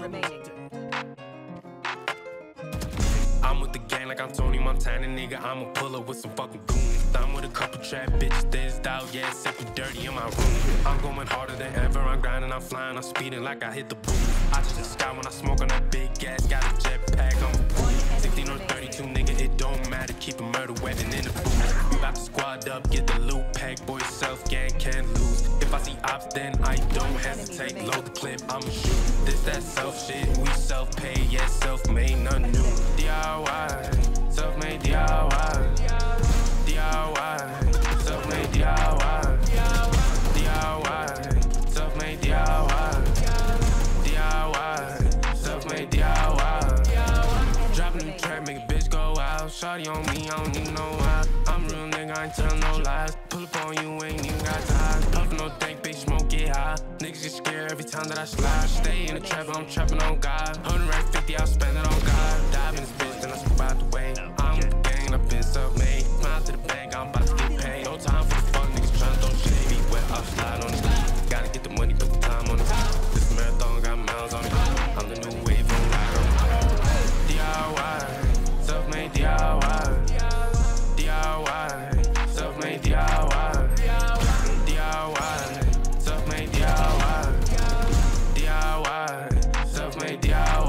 remaining. I'm with the gang like I'm Tony Montana, nigga. I'm a puller with some fucking goons. I'm with a couple trap bitches, this out, yeah, sipping dirty in my room. I'm going harder than ever, I'm grinding, I'm flying, I'm speeding like I hit the boom. I just the sky when I smoke on that big gas, got a jetpack, I'm 16 or 32, nigga, it don't matter, keep a murder weapon in the boot. We about to squad up, get the loot pack, boy, self gang can't lose. See ops, then I don't hesitate, load the clip, I'ma shoot. This that self shit, we self pay, yeah, self made, none new. DIY, self made DIY. DIY, self made DIY. DIY, self made DIY. DIY, self made DIY. Dropping the track, make a bitch go out. Shawty on me, I don't need no why. I'm real ain't tell no lies. Pull up on you, ain't even got ties. Puffin' no dank, bitch, smoke, get high. Niggas get scared every time that I slide. Stay in the trap, I'm trapping on God. 150, I'll spend it on God. Yeah.